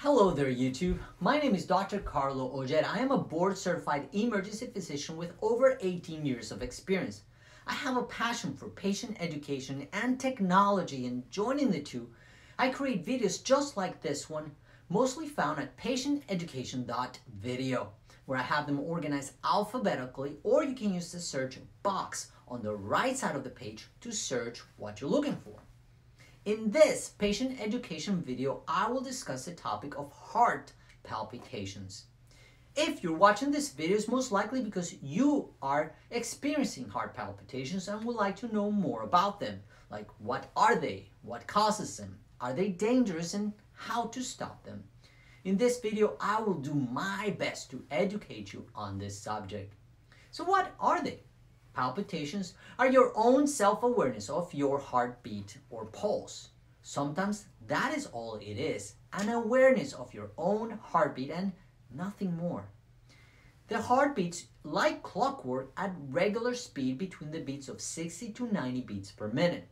Hello there YouTube. My name is Dr. Carlo Oller. I am a board certified emergency physician with over 18 years of experience. I have a passion for patient education and technology and joining the two, I create videos just like this one, mostly found at patienteducation.video, where I have them organized alphabetically or you can use the search box on the right side of the page to search what you're looking for. In this patient education video, I will discuss the topic of heart palpitations. If you're watching this video, it's most likely because you are experiencing heart palpitations and would like to know more about them. Like what are they? What causes them? Are they dangerous and how to stop them? In this video, I will do my best to educate you on this subject. So what are they? Palpitations are your own self-awareness of your heartbeat or pulse. Sometimes that is all it is, an awareness of your own heartbeat and nothing more. The heart beats like clockwork at regular speed between the beats of 60 to 90 beats per minute.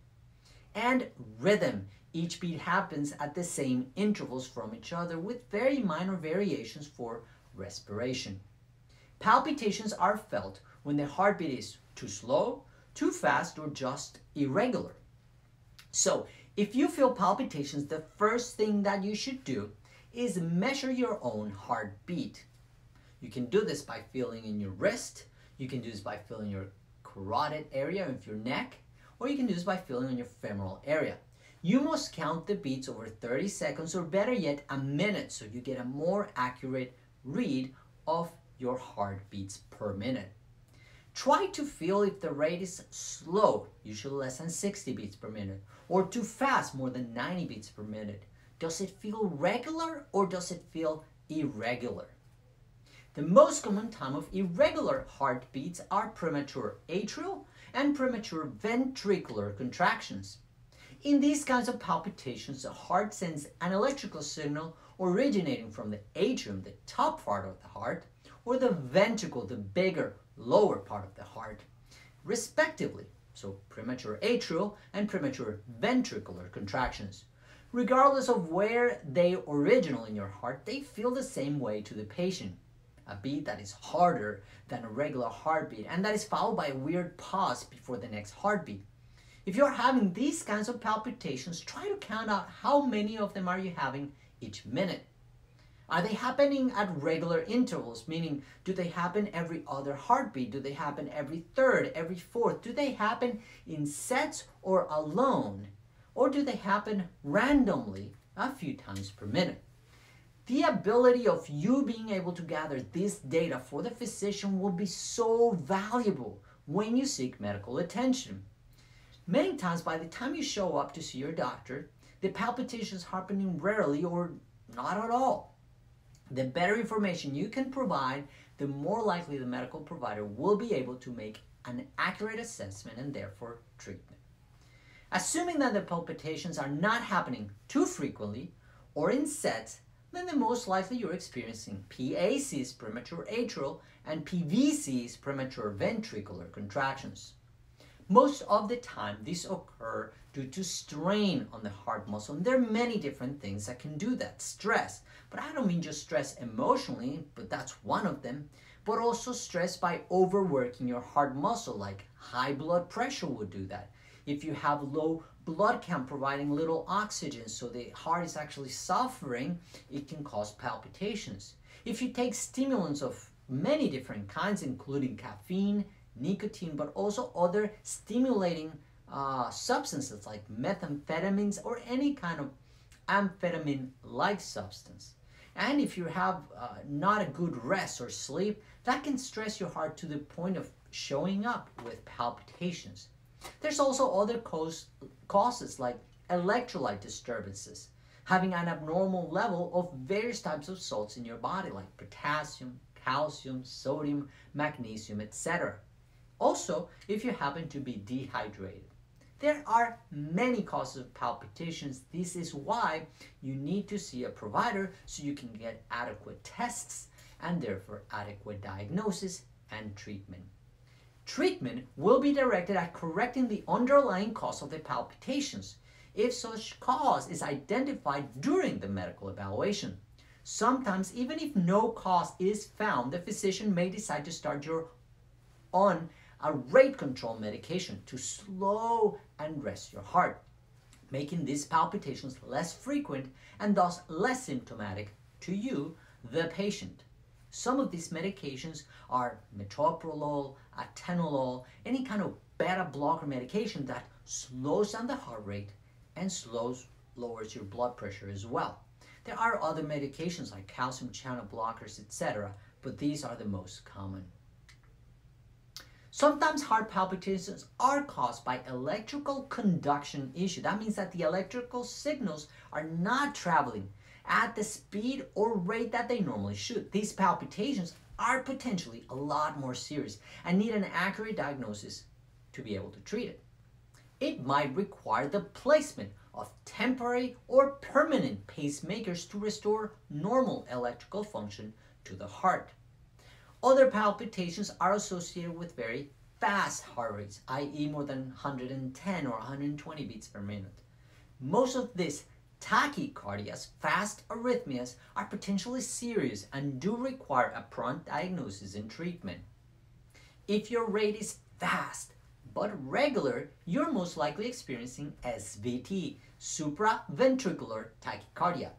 And rhythm, each beat happens at the same intervals from each other with very minor variations for respiration. Palpitations are felt when the heartbeat is too slow, too fast, or just irregular. So, if you feel palpitations, the first thing that you should do is measure your own heartbeat. You can do this by feeling in your wrist, you can do this by feeling your carotid area of your neck, or you can do this by feeling on your femoral area. You must count the beats over 30 seconds or better yet a minute so you get a more accurate read of your heartbeats per minute. Try to feel if the rate is slow, usually less than 60 beats per minute, or too fast, more than 90 beats per minute. Does it feel regular or does it feel irregular? The most common time of irregular heartbeats are premature atrial and premature ventricular contractions. In these kinds of palpitations, the heart sends an electrical signal originating from the atrium, the top part of the heart, or the ventricle, the bigger lower part of the heart, respectively. So premature atrial and premature ventricular contractions. Regardless of where they originate in your heart, they feel the same way to the patient. A beat that is harder than a regular heartbeat and that is followed by a weird pause before the next heartbeat. If you're having these kinds of palpitations, try to count out how many of them are you having each minute. Are they happening at regular intervals? Meaning, do they happen every other heartbeat? Do they happen every third, every fourth? Do they happen in sets or alone? Or do they happen randomly a few times per minute? The ability of you being able to gather this data for the physician will be so valuable when you seek medical attention. Many times, by the time you show up to see your doctor, the palpitation is happening rarely or not at all. The better information you can provide, the more likely the medical provider will be able to make an accurate assessment and therefore treatment. Assuming that the palpitations are not happening too frequently or in sets, then the most likely you're experiencing PACs, premature atrial, and PVCs, premature ventricular contractions. Most of the time, these occur due to strain on the heart muscle. And there are many different things that can do that. Stress, but I don't mean just stress emotionally, but that's one of them, but also stress by overworking your heart muscle, like high blood pressure would do that. If you have low blood count providing little oxygen, so the heart is actually suffering, it can cause palpitations. If you take stimulants of many different kinds, including caffeine, nicotine, but also other stimulating uh, substances like methamphetamines or any kind of amphetamine-like substance. And if you have uh, not a good rest or sleep, that can stress your heart to the point of showing up with palpitations. There's also other cause, causes like electrolyte disturbances, having an abnormal level of various types of salts in your body like potassium, calcium, sodium, magnesium, etc. Also, if you happen to be dehydrated. There are many causes of palpitations. This is why you need to see a provider so you can get adequate tests and therefore adequate diagnosis and treatment. Treatment will be directed at correcting the underlying cause of the palpitations if such cause is identified during the medical evaluation. Sometimes, even if no cause is found, the physician may decide to start you on a rate control medication to slow and rest your heart, making these palpitations less frequent and thus less symptomatic to you, the patient. Some of these medications are metoprolol, atenolol, any kind of beta blocker medication that slows down the heart rate and slows lowers your blood pressure as well. There are other medications like calcium channel blockers, etc., but these are the most common. Sometimes heart palpitations are caused by electrical conduction issue. That means that the electrical signals are not traveling at the speed or rate that they normally should. These palpitations are potentially a lot more serious and need an accurate diagnosis to be able to treat it. It might require the placement of temporary or permanent pacemakers to restore normal electrical function to the heart. Other palpitations are associated with very fast heart rates, i.e. more than 110 or 120 beats per minute. Most of these tachycardias, fast arrhythmias, are potentially serious and do require a prompt diagnosis and treatment. If your rate is fast but regular, you're most likely experiencing SVT, supraventricular tachycardia.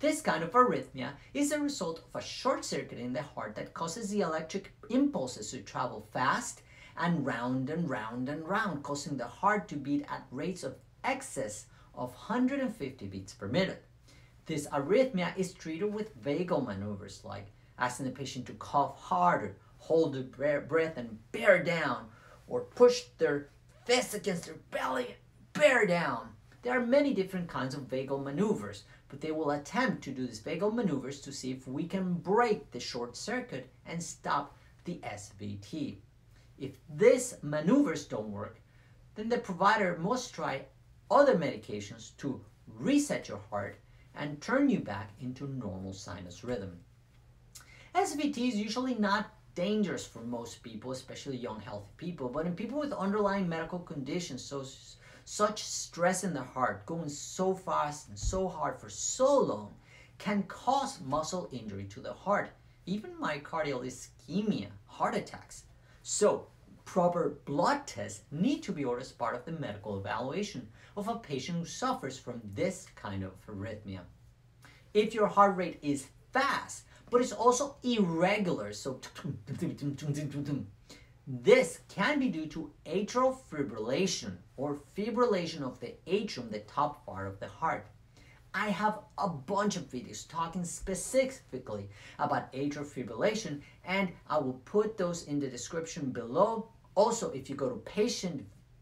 This kind of arrhythmia is a result of a short circuit in the heart that causes the electric impulses to travel fast and round and round and round, causing the heart to beat at rates of excess of 150 beats per minute. This arrhythmia is treated with vagal maneuvers like asking the patient to cough harder, hold their breath and bear down, or push their fist against their belly, bear down. There are many different kinds of vagal maneuvers, but they will attempt to do these vagal maneuvers to see if we can break the short circuit and stop the SVT. If these maneuvers don't work, then the provider must try other medications to reset your heart and turn you back into normal sinus rhythm. SVT is usually not dangerous for most people, especially young healthy people, but in people with underlying medical conditions, so such stress in the heart, going so fast and so hard for so long, can cause muscle injury to the heart, even myocardial ischemia, heart attacks. So, proper blood tests need to be ordered as part of the medical evaluation of a patient who suffers from this kind of arrhythmia. If your heart rate is fast, but it's also irregular, so this can be due to atrial fibrillation or fibrillation of the atrium, the top part of the heart. I have a bunch of videos talking specifically about atrial fibrillation and I will put those in the description below. Also, if you go to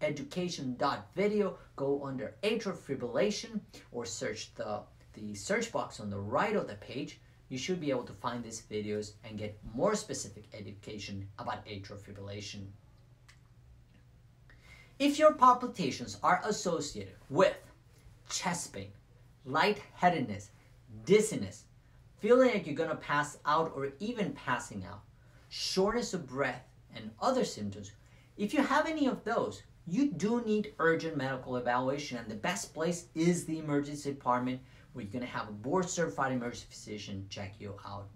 patienteducation.video, go under atrial fibrillation or search the, the search box on the right of the page you should be able to find these videos and get more specific education about atrial fibrillation. If your palpitations are associated with chest pain, lightheadedness, dizziness, feeling like you're going to pass out or even passing out, shortness of breath, and other symptoms, if you have any of those, you do need urgent medical evaluation and the best place is the emergency department going to have a board certified emergency physician check you out.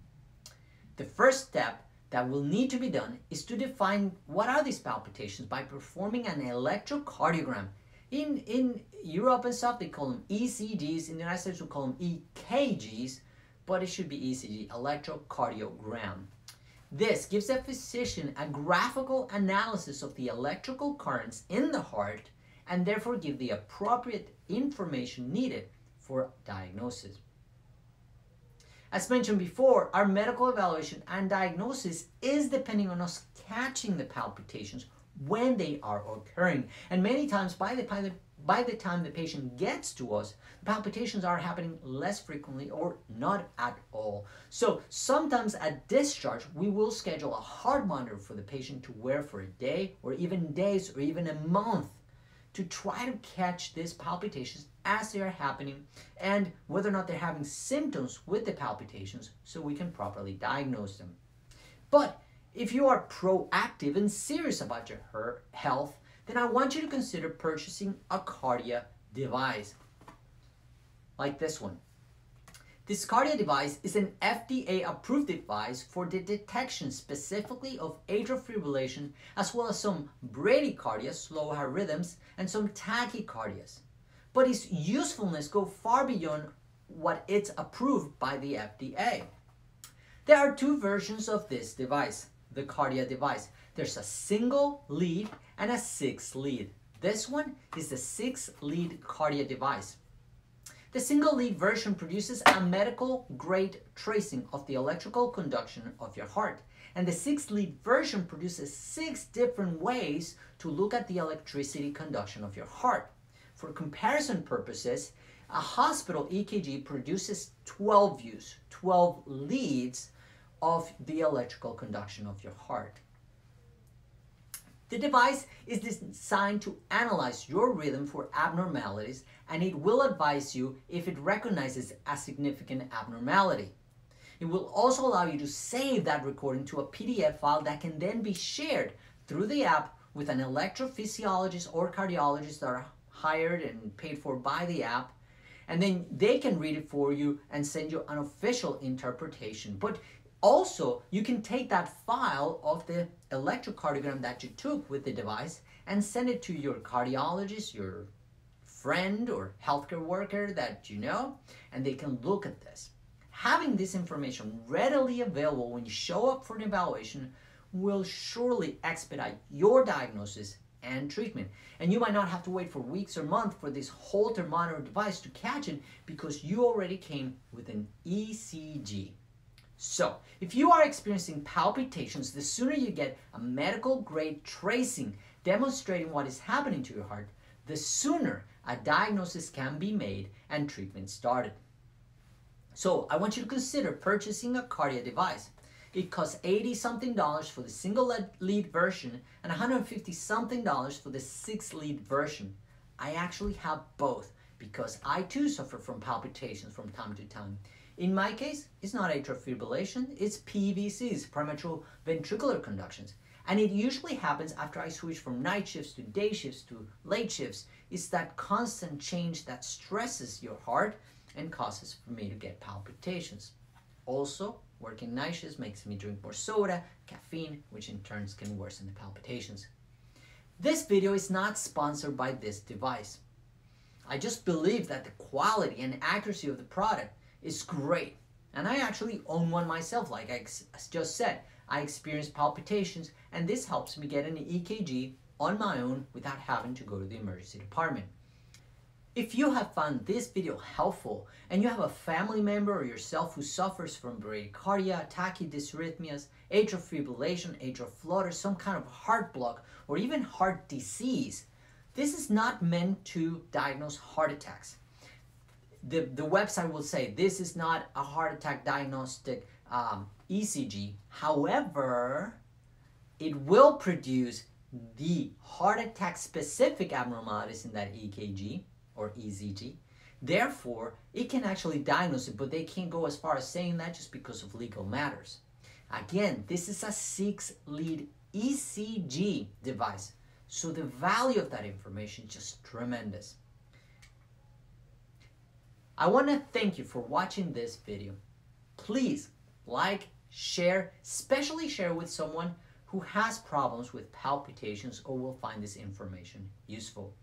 The first step that will need to be done is to define what are these palpitations by performing an electrocardiogram. In, in Europe and stuff, they call them ECGs. In the United States, we call them EKGs, but it should be ECG, electrocardiogram. This gives a physician a graphical analysis of the electrical currents in the heart and therefore give the appropriate information needed for diagnosis. As mentioned before, our medical evaluation and diagnosis is depending on us catching the palpitations when they are occurring. And many times by the, by the, by the time the patient gets to us, the palpitations are happening less frequently or not at all. So sometimes at discharge, we will schedule a heart monitor for the patient to wear for a day or even days or even a month to try to catch these palpitations as they are happening and whether or not they're having symptoms with the palpitations so we can properly diagnose them. But if you are proactive and serious about your health, then I want you to consider purchasing a Kardia device like this one. This Kardia device is an FDA approved device for the detection specifically of atrial fibrillation as well as some bradycardia, slow heart rhythms, and some tachycardias. But its usefulness go far beyond what it's approved by the FDA. There are two versions of this device, the Kardia device. There's a single lead and a six lead. This one is the six lead Kardia device. The single lead version produces a medical grade tracing of the electrical conduction of your heart. And the six lead version produces six different ways to look at the electricity conduction of your heart. For comparison purposes, a hospital EKG produces 12 views, 12 leads of the electrical conduction of your heart. The device is designed to analyze your rhythm for abnormalities and it will advise you if it recognizes a significant abnormality. It will also allow you to save that recording to a PDF file that can then be shared through the app with an electrophysiologist or cardiologist that are hired and paid for by the app. And then they can read it for you and send you an official interpretation. But also, you can take that file of the electrocardiogram that you took with the device and send it to your cardiologist, your friend or healthcare worker that you know, and they can look at this. Having this information readily available when you show up for an evaluation will surely expedite your diagnosis and treatment. And you might not have to wait for weeks or months for this Holter monitor device to catch it because you already came with an ECG. So, if you are experiencing palpitations, the sooner you get a medical grade tracing demonstrating what is happening to your heart, the sooner a diagnosis can be made and treatment started. So, I want you to consider purchasing a Kardia device. It costs 80 something dollars for the single lead version and 150 something dollars for the six lead version. I actually have both because I too suffer from palpitations from time to time. In my case, it's not atrial fibrillation, it's PVCs, premature ventricular conductions. And it usually happens after I switch from night shifts to day shifts to late shifts. It's that constant change that stresses your heart and causes for me to get palpitations. Also, working night shifts makes me drink more soda, caffeine, which in turn can worsen the palpitations. This video is not sponsored by this device. I just believe that the quality and accuracy of the product is great. And I actually own one myself, like I just said. I experience palpitations, and this helps me get an EKG on my own without having to go to the emergency department. If you have found this video helpful and you have a family member or yourself who suffers from bradycardia, tachydysrhythmias, atrial fibrillation, atrial flutter, some kind of heart block, or even heart disease, this is not meant to diagnose heart attacks the, the website will say this is not a heart attack diagnostic um, ECG. However, it will produce the heart attack specific abnormalities in that EKG or. Therefore, it can actually diagnose it, but they can't go as far as saying that just because of legal matters. Again, this is a six lead ECG device. So the value of that information is just tremendous. I want to thank you for watching this video. Please like, share, especially share with someone who has problems with palpitations or will find this information useful.